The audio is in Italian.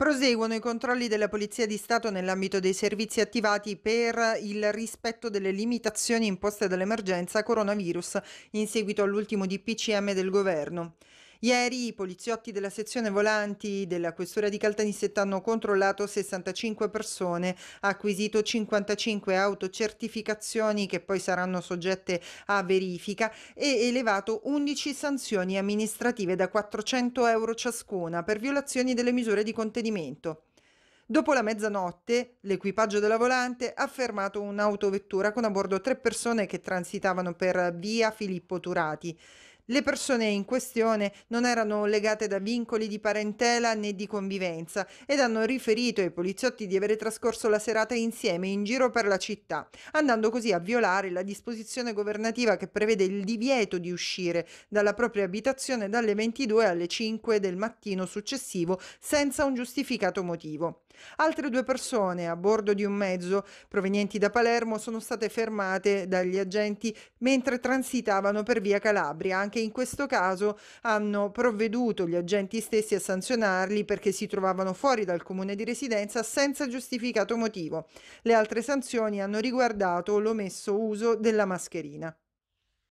Proseguono i controlli della Polizia di Stato nell'ambito dei servizi attivati per il rispetto delle limitazioni imposte dall'emergenza coronavirus in seguito all'ultimo DPCM del governo. Ieri i poliziotti della sezione volanti della Questura di Caltanissetta hanno controllato 65 persone, acquisito 55 autocertificazioni che poi saranno soggette a verifica e elevato 11 sanzioni amministrative da 400 euro ciascuna per violazioni delle misure di contenimento. Dopo la mezzanotte, l'equipaggio della volante ha fermato un'autovettura con a bordo tre persone che transitavano per via Filippo Turati. Le persone in questione non erano legate da vincoli di parentela né di convivenza ed hanno riferito ai poliziotti di avere trascorso la serata insieme in giro per la città, andando così a violare la disposizione governativa che prevede il divieto di uscire dalla propria abitazione dalle 22 alle 5 del mattino successivo senza un giustificato motivo. Altre due persone a bordo di un mezzo provenienti da Palermo sono state fermate dagli agenti mentre transitavano per via Calabria, anche in questo caso hanno provveduto gli agenti stessi a sanzionarli perché si trovavano fuori dal comune di residenza senza giustificato motivo. Le altre sanzioni hanno riguardato l'omesso uso della mascherina.